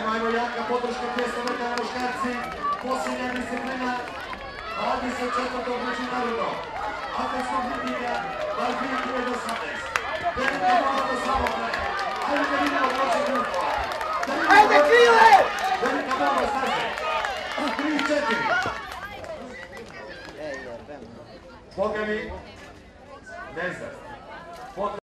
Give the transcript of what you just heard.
Ajmo, ajmo, jaka podrška 500 metara muškarci, posljednja disciplina, 24. međunarodno, atenskog mitinga, bar 2018. Deveta voda do samotne, ajmo da vidimo proći grupa. Ajde, krile! Deveta voda staze, 3-4. Boga mi, ne znam.